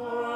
Oh.